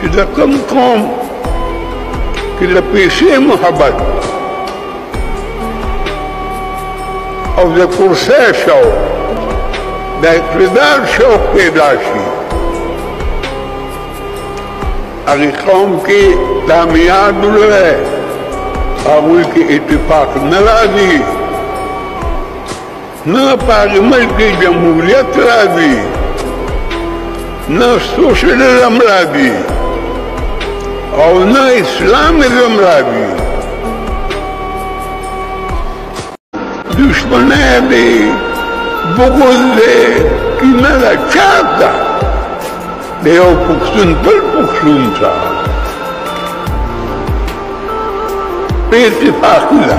چې د کوم قوم کې له پیسې محبت او د کرسۍ شوق د اقتدار شوق پیدا شي هغې قوم کې دا میاد لوی هغوی کې اتفاق نه راځي نه په هغه ملک کې جمهوریت راځي نه سوشلزم راځي او نه اسلامزم راځي دشمنه دی بغض دی کینه ده چا ده د یو پښتون بل پښتون ته په اتفاق ده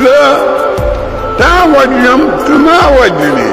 زه تا وجنم ته ما وجنې